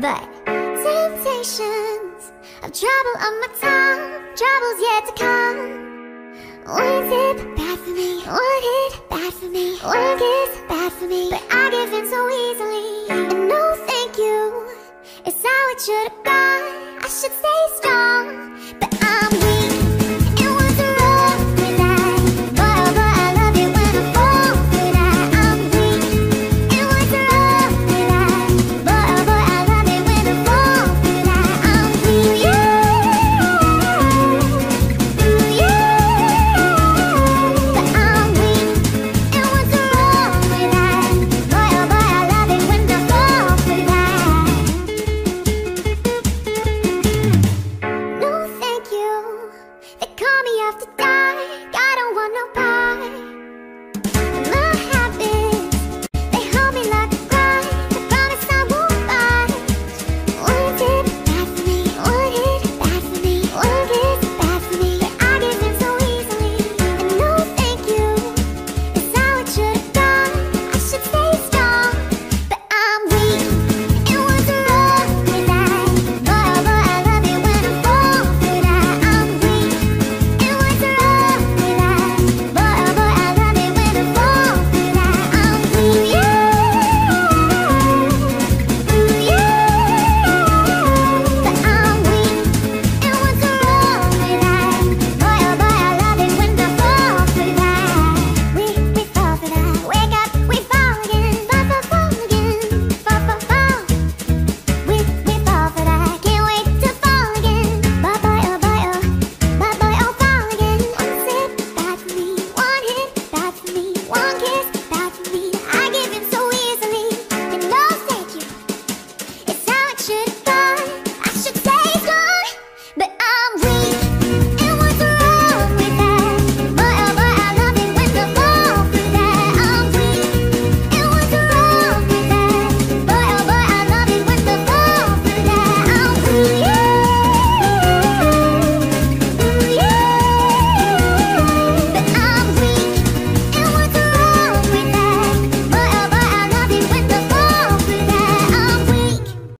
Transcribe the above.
But sensations of trouble on my tongue Trouble's yet to come. One tip, bad for me? One hit, bad for me? One kiss, bad for me? But I give in so easily. And no thank you. It's how it should've gone. I should strong have to